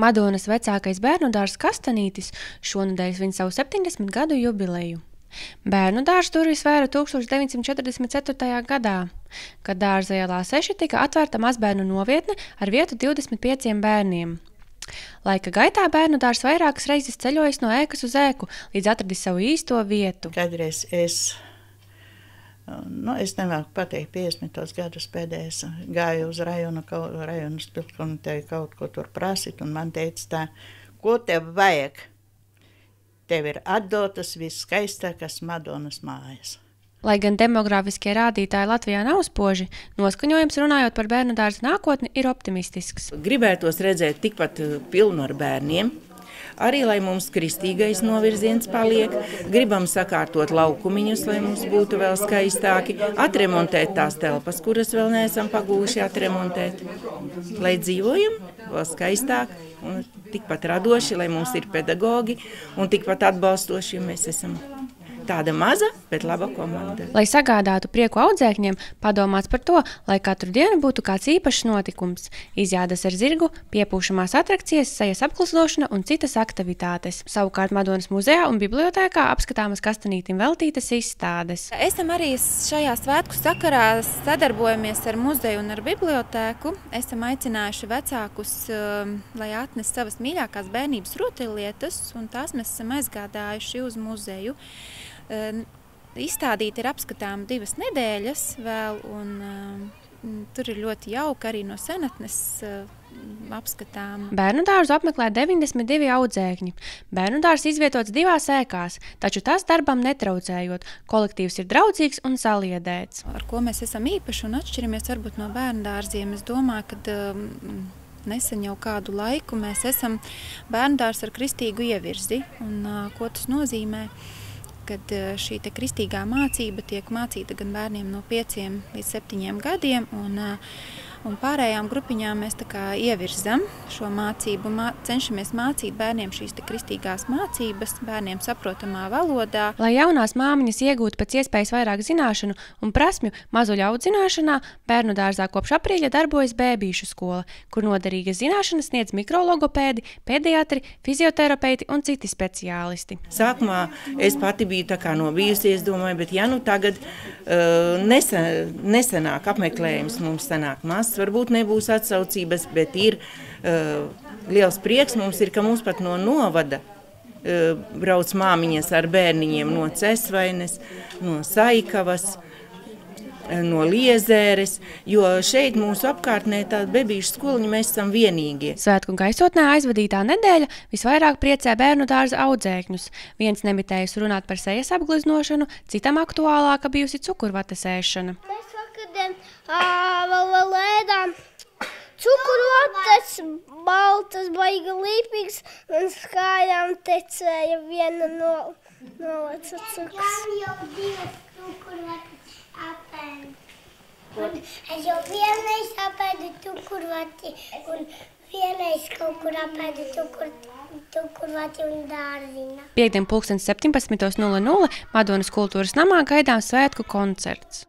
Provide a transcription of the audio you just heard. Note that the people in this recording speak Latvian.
Madonas vecākais bērnu dārzs Kastanītis šonadēļ svin savu 70 gadu jubileju. Bērnu dārza durvis vēra 1944. gadā, kad dārza ielā 6 tika atvērta mazbērnu novietne ar vietu 25 bērniem. Laika gaitā bērnu dārzs vairākas reizes ceļojis no ēkas uz ēku, līdz atradis savu īsto vietu. Kādreiz es Nu, es nevaru pateikt, 50 gadus pēdējais gāju uz rajonu, rajonu spilkomiteju kaut ko tur prasīt, un man teica tā, ko tev vajag? Tev ir atdotas viskaistākās Madonas mājas. Lai gan demogrāfiskie rādītāji Latvijā nav spoži, noskaņojums runājot par bērnu dārza nākotni ir optimistisks. Gribētos redzēt tikpat pilnu ar bērniem, Arī, lai mums kristīgais novirziens paliek, gribam sakārtot laukumiņus, lai mums būtu vēl skaistāki, atremontēt tās telpas, kuras vēl neesam pagūši atremontēt, lai dzīvojam vēl skaistāk un tikpat radoši, lai mums ir pedagogi un tikpat atbalstoši, ja mēs esam Tāda maza, bet laba komanda. Lai sagādātu prieku audzēkņiem, padomāts par to, lai katru dienu būtu kāds īpašs notikums. Izjādas ar zirgu, piepūšamās atrakcijas, sejas apklusošana un citas aktivitātes. Savukārt Madonas muzejā un bibliotēkā apskatāmas kastanītim veltītas izstādes. Esam arī šajā svētku sakarā sadarbojamies ar muzeju un ar bibliotēku. Esam aicinājuši vecākus, um, lai atnes savas mīļākās bērnības rotaļlietas, un tās mēs esam aizgādājuši uz muzeju. Izstādīti ir apskatām divas nedēļas vēl, un uh, tur ir ļoti jauka arī no senatnes uh, apskatām. Bērnu dārzu apmeklē 92 audzēkņi. Bērnu dārzs izvietots divās ēkās, taču tas darbam netraucējot. Kolektīvs ir draudzīgs un saliedēts. Ar ko mēs esam īpaši un atšķiramies varbūt no bērnu dārziem, es domāju, ka um, nesen jau kādu laiku mēs esam bērnu dārs ar kristīgu ievirzi. Un, uh, ko tas nozīmē? Kad eh, šī kristīgā mācība tiek mācīta gan bērniem no 5 līdz 7 gadiem. Un, uh, Un pārējām grupiņām mēs ievirzam šo mācību, mā, cenšamies mācīt bērniem šīs kristīgās mācības, bērniem saprotamā valodā. Lai jaunās māmiņas iegūtu pēc iespējas vairāk zināšanu un prasmju mazuļu audzināšanā, bērnu dārzā kopš aprīļa darbojas bēbīšu skola, kur noderīgas zināšanas sniedz mikrologopēdi, pediatri, fizioterapeiti un citi speciālisti. Sākumā es pati biju tā kā nobijusies, domāju, bet ja nu tagad uh, nesen, nesenāk apmeklējums mums sanāk mazs, valsts varbūt nebūs atsaucības, bet ir uh, liels prieks mums ir, ka mums pat no novada uh, brauc māmiņas ar bērniņiem no Cesvainas, no Saikavas, uh, no Liezēres, jo šeit mūsu apkārtnē tāda bebīšu skoliņa mēs esam vienīgie. Svētku gaisotnē aizvadītā nedēļa visvairāk priecē bērnu dārza audzēkņus. Viens nemitējis runāt par sejas apgleznošanu, citam aktuālāka bijusi cukurvates ēšana. Mēs vakardien vēl ēdām cukurvates, baltas, baigi līpīgas un skājām tecēja viena no, no leca cukas. jau divas cukurvates apēdu. Un es jau vienreiz apēdu cukurvati un vienreiz kaut kur apēdu cukurvati. Piektdien, 17.00 Madonas kultūras namā gaidām svētku koncerts.